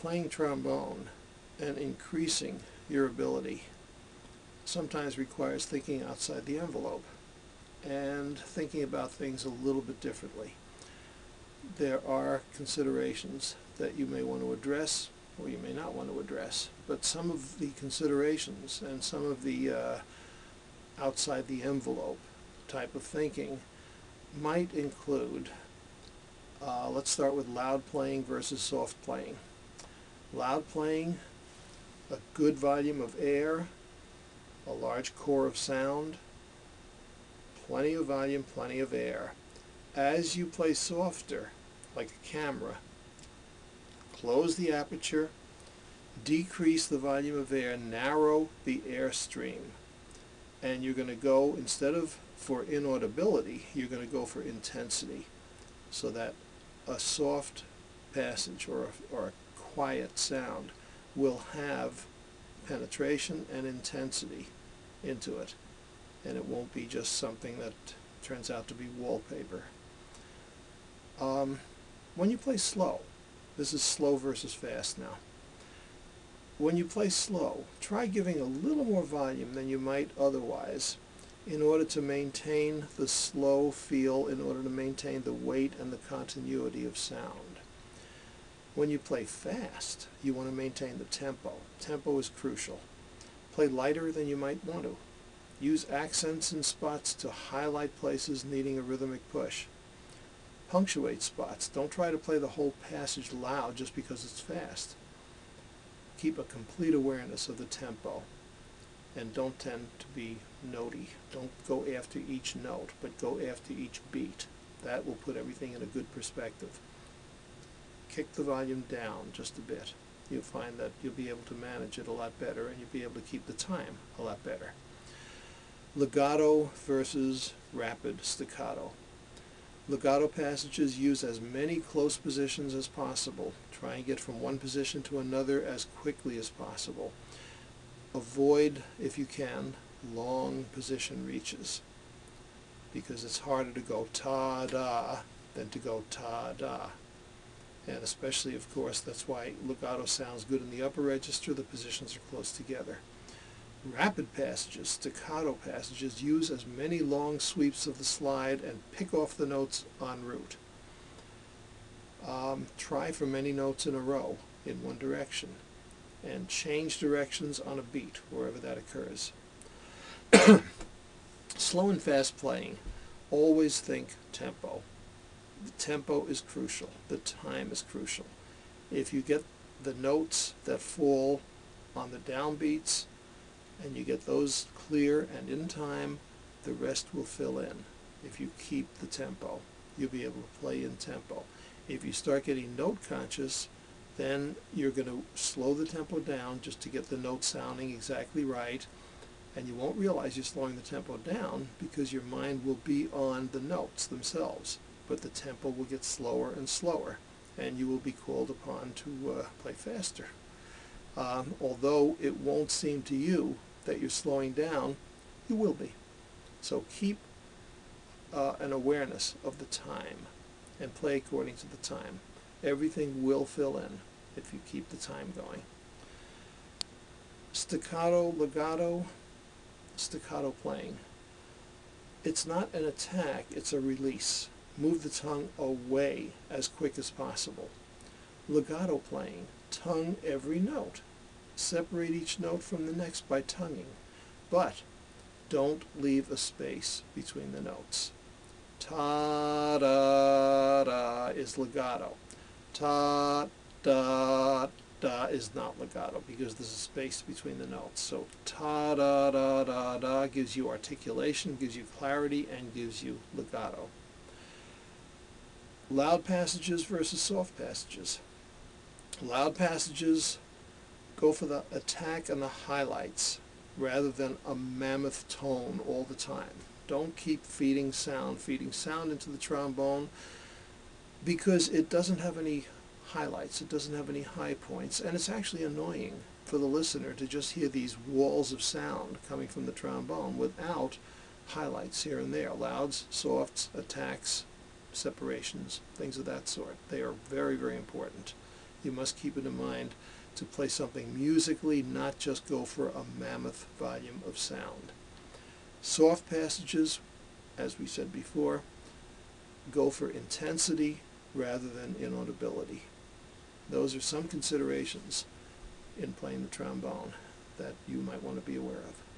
playing trombone and increasing your ability sometimes requires thinking outside the envelope and thinking about things a little bit differently. There are considerations that you may want to address or you may not want to address, but some of the considerations and some of the uh, outside the envelope type of thinking might include, uh, let's start with loud playing versus soft playing. Loud playing, a good volume of air, a large core of sound, plenty of volume, plenty of air. As you play softer, like a camera, close the aperture, decrease the volume of air, narrow the air stream. And you're going to go, instead of for inaudibility, you're going to go for intensity. So that a soft passage or a, or a quiet sound will have penetration and intensity into it. And it won't be just something that turns out to be wallpaper. Um, when you play slow, this is slow versus fast now. When you play slow, try giving a little more volume than you might otherwise in order to maintain the slow feel, in order to maintain the weight and the continuity of sound. When you play fast, you want to maintain the tempo. Tempo is crucial. Play lighter than you might want to. Use accents and spots to highlight places needing a rhythmic push. Punctuate spots. Don't try to play the whole passage loud just because it's fast. Keep a complete awareness of the tempo and don't tend to be notey. Don't go after each note, but go after each beat. That will put everything in a good perspective. Kick the volume down just a bit. You'll find that you'll be able to manage it a lot better and you'll be able to keep the time a lot better. Legato versus rapid staccato. Legato passages use as many close positions as possible. Try and get from one position to another as quickly as possible. Avoid, if you can, long position reaches because it's harder to go ta-da than to go ta-da. And especially, of course, that's why legato sounds good in the upper register. The positions are close together. Rapid passages, staccato passages, use as many long sweeps of the slide and pick off the notes en route. Um, try for many notes in a row in one direction and change directions on a beat wherever that occurs. Slow and fast playing, always think tempo. The tempo is crucial. The time is crucial. If you get the notes that fall on the downbeats and you get those clear and in time, the rest will fill in. If you keep the tempo, you'll be able to play in tempo. If you start getting note conscious, then you're going to slow the tempo down just to get the note sounding exactly right and you won't realize you're slowing the tempo down because your mind will be on the notes themselves but the tempo will get slower and slower and you will be called upon to uh, play faster um, although it won't seem to you that you're slowing down, you will be. So keep uh, an awareness of the time and play according to the time. Everything will fill in if you keep the time going. Staccato, legato, staccato playing. It's not an attack, it's a release. Move the tongue away as quick as possible. Legato playing, tongue every note separate each note from the next by tonguing, but don't leave a space between the notes. Ta da da is legato. Ta da da is not legato because there's a space between the notes. So ta da da da da gives you articulation, gives you clarity, and gives you legato. Loud passages versus soft passages. Loud passages go for the attack and the highlights rather than a mammoth tone all the time. Don't keep feeding sound, feeding sound into the trombone because it doesn't have any highlights, it doesn't have any high points, and it's actually annoying for the listener to just hear these walls of sound coming from the trombone without highlights here and there, louds, softs, attacks, separations, things of that sort. They are very, very important you must keep it in mind to play something musically, not just go for a mammoth volume of sound. Soft passages, as we said before, go for intensity rather than inaudibility. Those are some considerations in playing the trombone that you might want to be aware of.